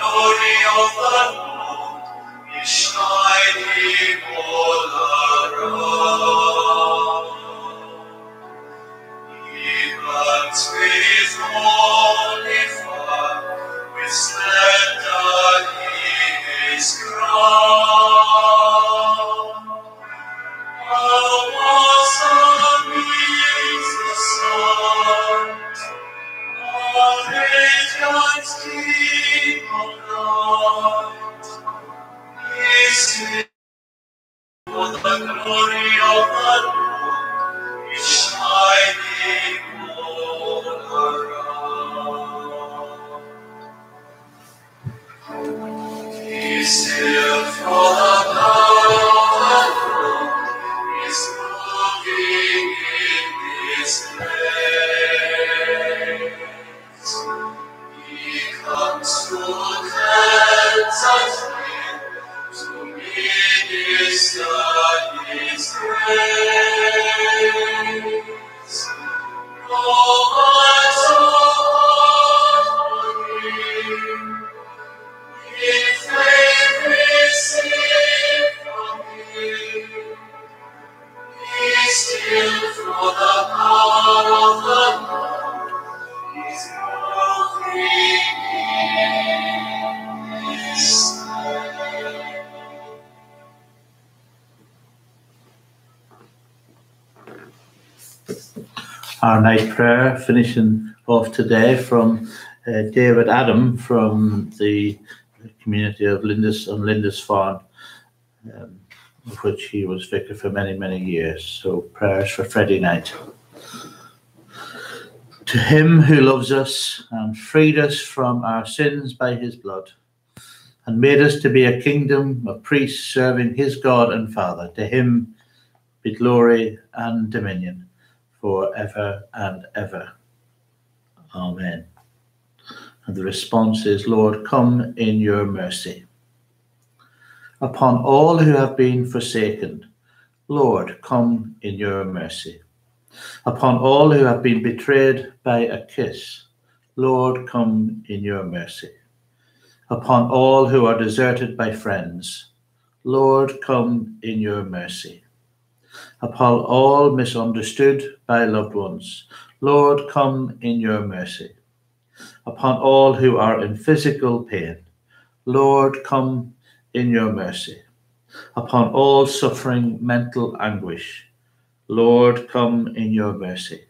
glory of the Lord is shining all around. Even space holy fire, we stand in his. For the glory of our night prayer, finishing off today from uh, David Adam from the community of Lindis on Lindisfarne, um, of which he was vicar for many, many years. So prayers for Friday night. To him who loves us and freed us from our sins by his blood, and made us to be a kingdom of priests serving his God and Father, to him be glory and dominion for ever and ever. Amen. And the response is, Lord, come in your mercy. Upon all who have been forsaken, Lord, come in your mercy. Upon all who have been betrayed by a kiss, Lord, come in your mercy. Upon all who are deserted by friends, Lord, come in your mercy upon all misunderstood by loved ones. Lord, come in your mercy. Upon all who are in physical pain, Lord, come in your mercy. Upon all suffering mental anguish, Lord, come in your mercy.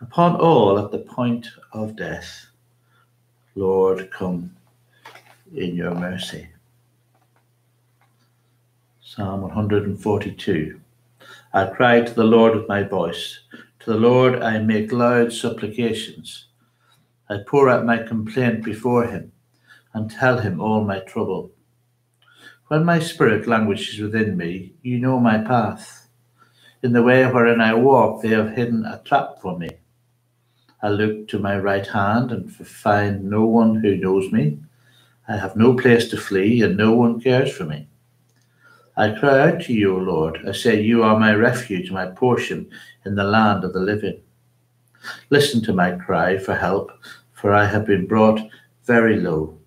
Upon all at the point of death, Lord, come in your mercy. Psalm 142. I cry to the Lord with my voice. To the Lord I make loud supplications. I pour out my complaint before him and tell him all my trouble. When my spirit languishes within me, you know my path. In the way wherein I walk, they have hidden a trap for me. I look to my right hand and find no one who knows me. I have no place to flee, and no one cares for me. I cry out to you, O Lord. I say, You are my refuge, my portion in the land of the living. Listen to my cry for help, for I have been brought very low.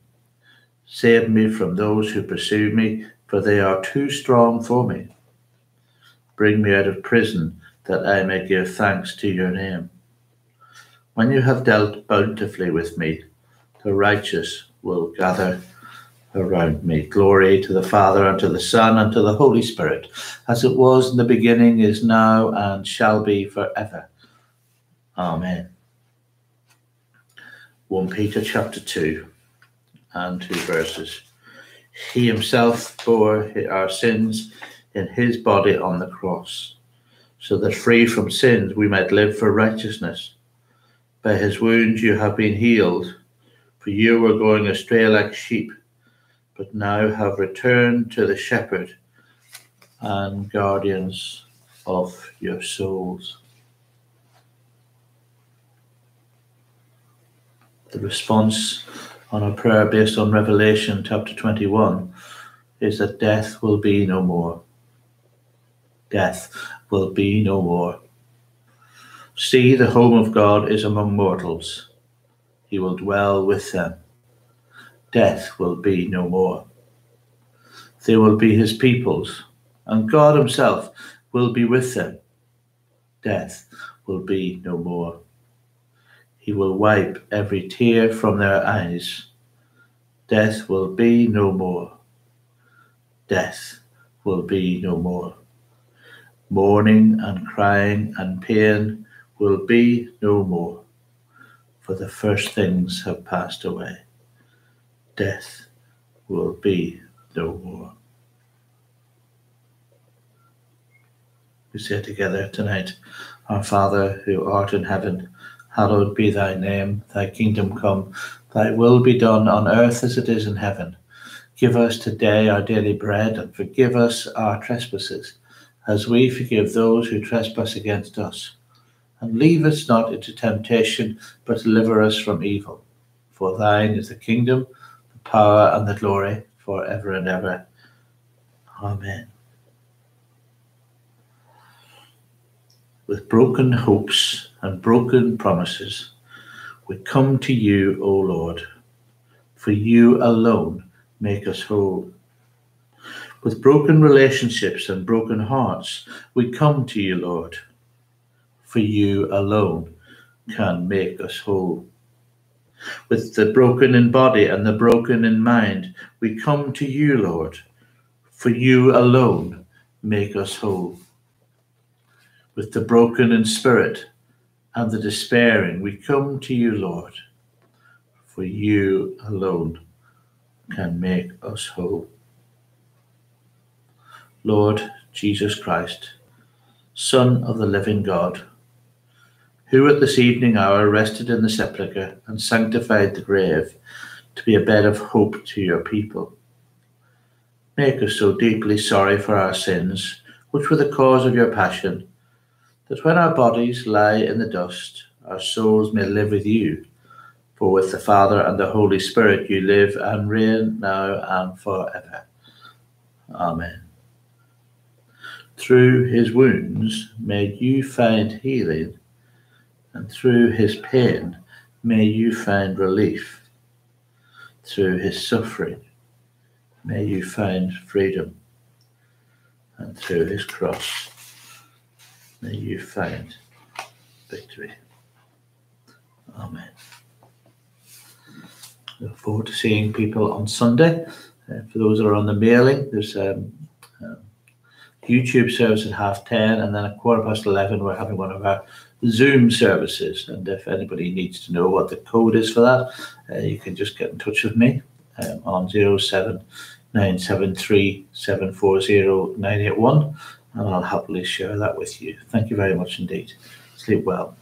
Save me from those who pursue me, for they are too strong for me. Bring me out of prison, that I may give thanks to your name. When you have dealt bountifully with me, the righteous will gather around me. Glory to the Father, and to the Son, and to the Holy Spirit, as it was in the beginning, is now, and shall be forever. Amen. 1 Peter chapter 2 and 2 verses. He himself bore our sins in his body on the cross, so that free from sins we might live for righteousness. By his wounds you have been healed, for you were going astray like sheep but now have returned to the shepherd and guardians of your souls. The response on a prayer based on Revelation chapter 21 is that death will be no more. Death will be no more. See, the home of God is among mortals. He will dwell with them death will be no more. They will be his peoples, and God himself will be with them. Death will be no more. He will wipe every tear from their eyes. Death will be no more. Death will be no more. Mourning and crying and pain will be no more for the first things have passed away. Death will be no more. We say together tonight, Our Father who art in heaven, hallowed be thy name, thy kingdom come, thy will be done on earth as it is in heaven. Give us today our daily bread and forgive us our trespasses, as we forgive those who trespass against us. And leave us not into temptation, but deliver us from evil. For thine is the kingdom, power, and the glory, for ever and ever. Amen. With broken hopes and broken promises, we come to you, O Lord, for you alone make us whole. With broken relationships and broken hearts, we come to you, Lord, for you alone can make us whole. With the broken in body and the broken in mind, we come to you, Lord, for you alone make us whole. With the broken in spirit and the despairing, we come to you, Lord, for you alone can make us whole. Lord Jesus Christ, Son of the living God, who at this evening hour rested in the sepulchre and sanctified the grave to be a bed of hope to your people. Make us so deeply sorry for our sins, which were the cause of your passion, that when our bodies lie in the dust, our souls may live with you for with the Father and the Holy Spirit you live and reign now and forever. Amen. Through his wounds may you find healing, and through his pain may you find relief. Through his suffering may you find freedom, and through his cross may you find victory. Amen look forward to seeing people on Sunday. Uh, for those that are on the mailing, there's um, um, YouTube service at half 10, and then at quarter past 11, we're having one of our Zoom services. And if anybody needs to know what the code is for that, uh, you can just get in touch with me um, on 07973 and I'll happily share that with you. Thank you very much indeed. Sleep well.